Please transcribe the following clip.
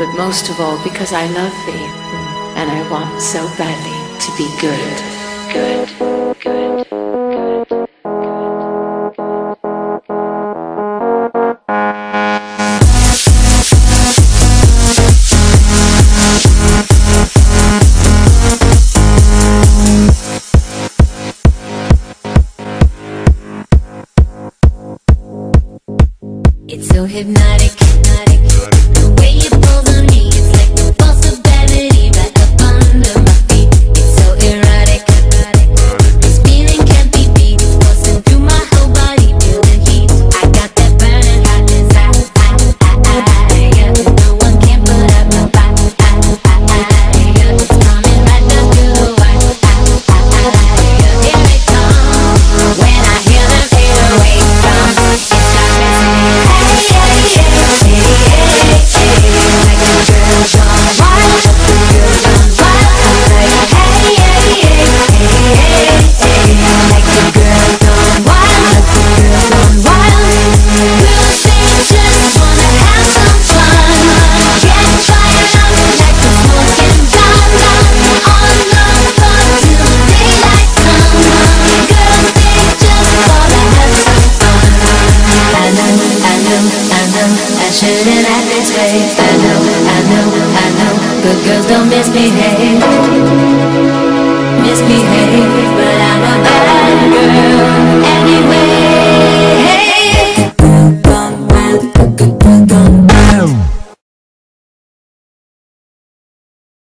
but most of all because I love thee and I want so badly to be good. Good, good, good. good. It's so hypnotic, hypnotic, the way you know I shouldn't act this way. I know, I know, I know. Good girls don't misbehave. Misbehave.